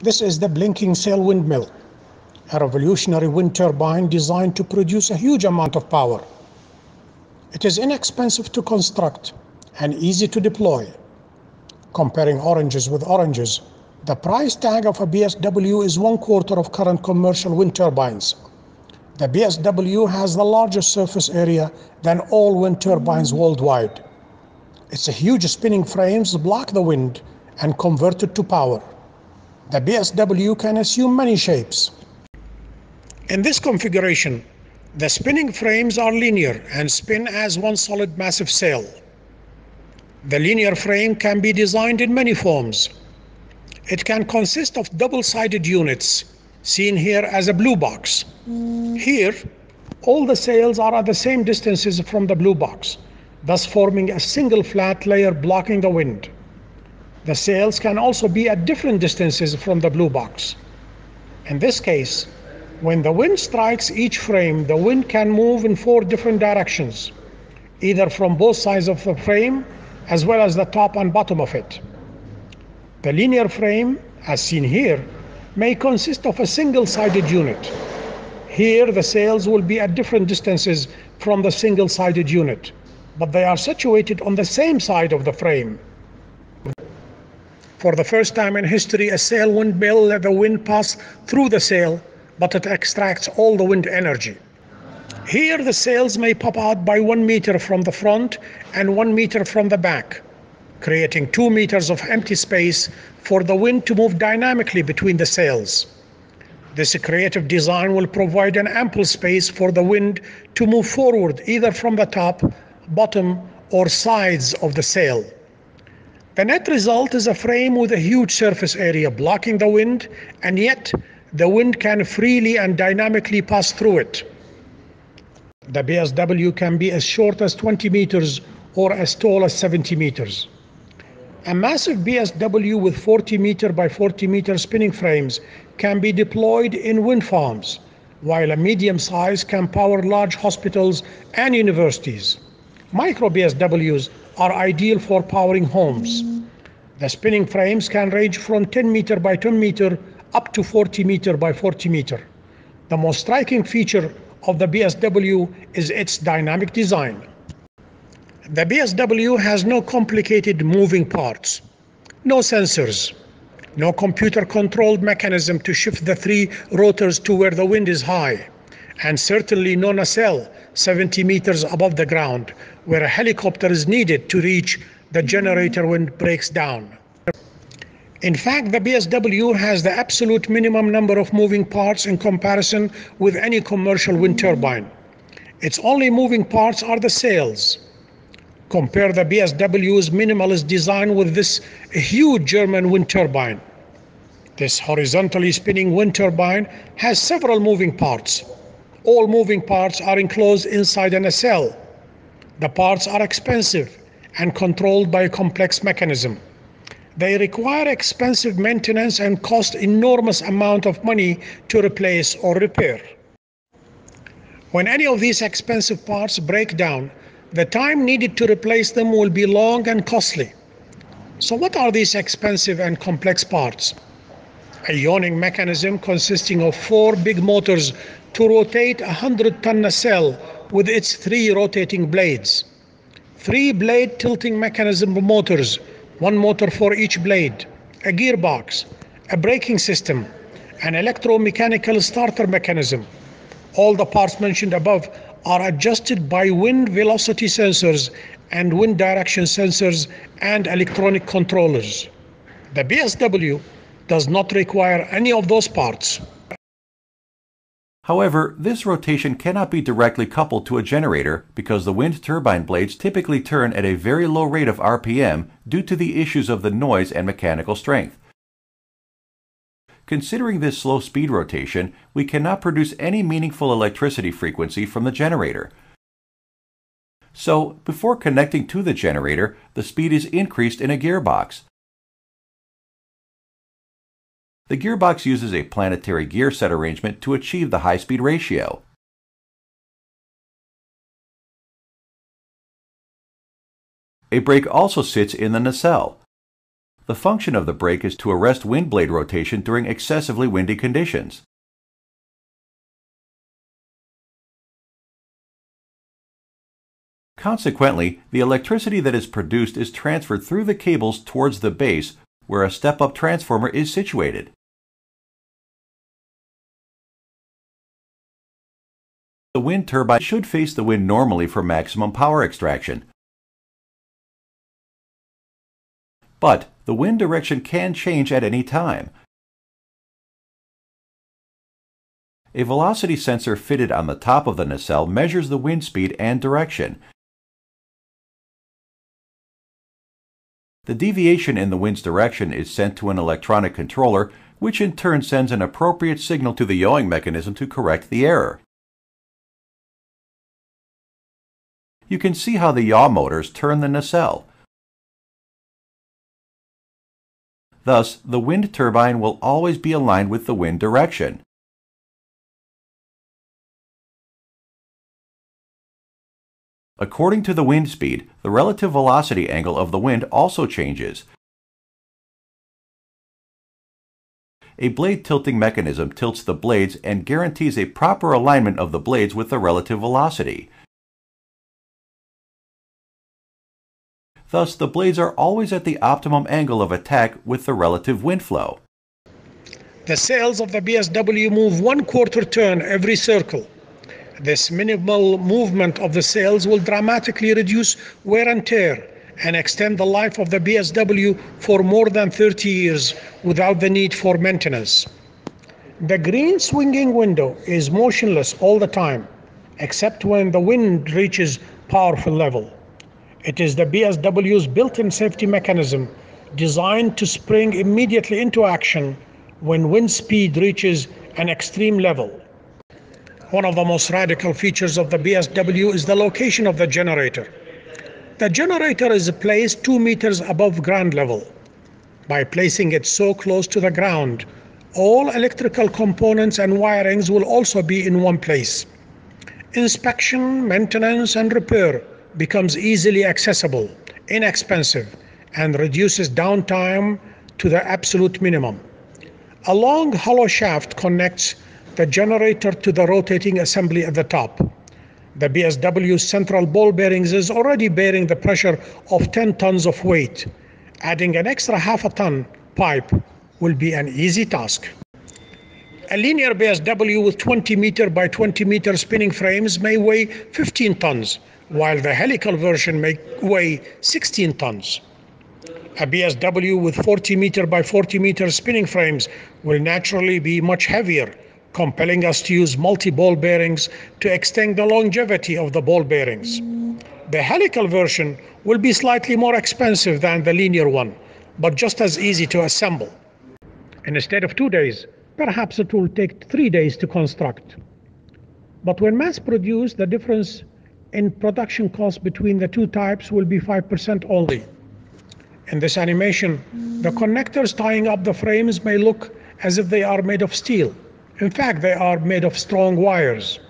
This is the blinking sail windmill, a revolutionary wind turbine designed to produce a huge amount of power. It is inexpensive to construct and easy to deploy. Comparing oranges with oranges, the price tag of a BSW is one quarter of current commercial wind turbines. The BSW has the largest surface area than all wind turbines worldwide. Its huge spinning frames block the wind and convert it to power. The BSW can assume many shapes. In this configuration, the spinning frames are linear and spin as one solid massive sail. The linear frame can be designed in many forms. It can consist of double-sided units, seen here as a blue box. Here, all the sails are at the same distances from the blue box, thus forming a single flat layer blocking the wind. The sails can also be at different distances from the blue box. In this case, when the wind strikes each frame, the wind can move in four different directions, either from both sides of the frame as well as the top and bottom of it. The linear frame, as seen here, may consist of a single-sided unit. Here, the sails will be at different distances from the single-sided unit, but they are situated on the same side of the frame. For the first time in history, a sail windmill let the wind pass through the sail but it extracts all the wind energy. Here the sails may pop out by one meter from the front and one meter from the back, creating two meters of empty space for the wind to move dynamically between the sails. This creative design will provide an ample space for the wind to move forward either from the top, bottom, or sides of the sail. The net result is a frame with a huge surface area blocking the wind and yet the wind can freely and dynamically pass through it. The BSW can be as short as 20 meters or as tall as 70 meters. A massive BSW with 40 meter by 40 meter spinning frames can be deployed in wind farms, while a medium size can power large hospitals and universities. Micro BSWs are ideal for powering homes. The spinning frames can range from 10 meter by 10 meter up to 40 meter by 40 meter. The most striking feature of the BSW is its dynamic design. The BSW has no complicated moving parts, no sensors, no computer controlled mechanism to shift the three rotors to where the wind is high, and certainly no nacelle 70 meters above the ground where a helicopter is needed to reach the generator when it breaks down. In fact, the BSW has the absolute minimum number of moving parts in comparison with any commercial wind turbine. Its only moving parts are the sails. Compare the BSW's minimalist design with this huge German wind turbine. This horizontally spinning wind turbine has several moving parts. All moving parts are enclosed inside an nacelle. The parts are expensive and controlled by a complex mechanism. They require expensive maintenance and cost enormous amount of money to replace or repair. When any of these expensive parts break down, the time needed to replace them will be long and costly. So what are these expensive and complex parts? A yawing mechanism consisting of four big motors to rotate a 100 ton nacelle with its three rotating blades. Three blade tilting mechanism motors one motor for each blade, a gearbox, a braking system, an electromechanical starter mechanism. All the parts mentioned above are adjusted by wind velocity sensors and wind direction sensors and electronic controllers. The BSW does not require any of those parts. However, this rotation cannot be directly coupled to a generator because the wind turbine blades typically turn at a very low rate of RPM due to the issues of the noise and mechanical strength. Considering this slow speed rotation, we cannot produce any meaningful electricity frequency from the generator. So, before connecting to the generator, the speed is increased in a gearbox. The gearbox uses a planetary gear set arrangement to achieve the high-speed ratio. A brake also sits in the nacelle. the function of the brake is to arrest wind blade rotation during excessively windy conditions. Consequently, the electricity that is produced is transferred through the cables towards the base where a step-up transformer is situated. The wind turbine should face the wind normally for maximum power extraction. But the wind direction can change at any time. A velocity sensor fitted on the top of the nacelle measures the wind speed and direction. The deviation in the wind's direction is sent to an electronic controller, which in turn sends an appropriate signal to the yawing mechanism to correct the error. You can see how the yaw motors turn the nacelle. Thus, the wind turbine will always be aligned with the wind direction. According to the wind speed, the relative velocity angle of the wind also changes. A blade tilting mechanism tilts the blades and guarantees a proper alignment of the blades with the relative velocity. Thus, the blades are always at the optimum angle of attack with the relative wind flow. The sails of the BSW move one quarter turn every circle. This minimal movement of the sails will dramatically reduce wear and tear and extend the life of the BSW for more than 30 years without the need for maintenance. The green swinging window is motionless all the time, except when the wind reaches powerful level. It is the BSW's built-in safety mechanism designed to spring immediately into action when wind speed reaches an extreme level. One of the most radical features of the BSW is the location of the generator. The generator is placed 2 meters above ground level. By placing it so close to the ground, all electrical components and wirings will also be in one place. Inspection, maintenance, and repair becomes easily accessible, inexpensive, and reduces downtime to the absolute minimum. A long hollow shaft connects the generator to the rotating assembly at the top. The BSW central ball bearings is already bearing the pressure of 10 tons of weight. Adding an extra half a ton pipe will be an easy task. A linear BSW with 20 meter by 20 meter spinning frames may weigh 15 tons, while the helical version may weigh 16 tons. A BSW with 40 meter by 40 meter spinning frames will naturally be much heavier compelling us to use multi-ball bearings to extend the longevity of the ball bearings. The helical version will be slightly more expensive than the linear one, but just as easy to assemble. Instead of two days, perhaps it will take three days to construct. But when mass produced, the difference in production cost between the two types will be 5% only. In this animation, the connectors tying up the frames may look as if they are made of steel. In fact, they are made of strong wires.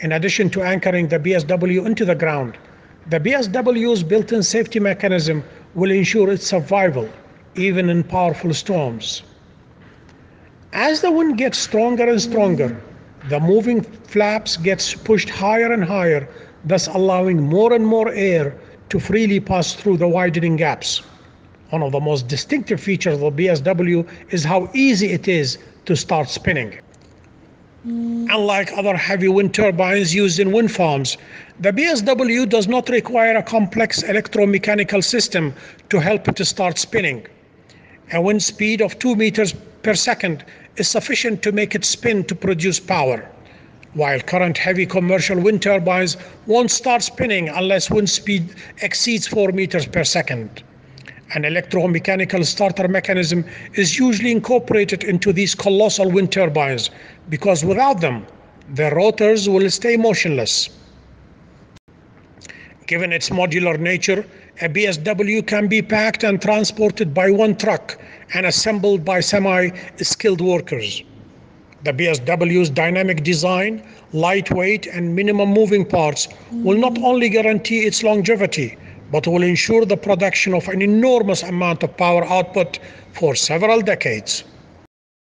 In addition to anchoring the BSW into the ground, the BSW's built-in safety mechanism will ensure its survival, even in powerful storms. As the wind gets stronger and stronger, the moving flaps gets pushed higher and higher, thus allowing more and more air to freely pass through the widening gaps. One of the most distinctive features of the BSW is how easy it is to start spinning. Unlike other heavy wind turbines used in wind farms, the BSW does not require a complex electromechanical system to help it to start spinning. A wind speed of 2 meters per second is sufficient to make it spin to produce power, while current heavy commercial wind turbines won't start spinning unless wind speed exceeds 4 meters per second. An electromechanical starter mechanism is usually incorporated into these colossal wind turbines because without them, the rotors will stay motionless. Given its modular nature, a BSW can be packed and transported by one truck and assembled by semi-skilled workers. The BSW's dynamic design, lightweight, and minimum moving parts will not only guarantee its longevity, but will ensure the production of an enormous amount of power output for several decades.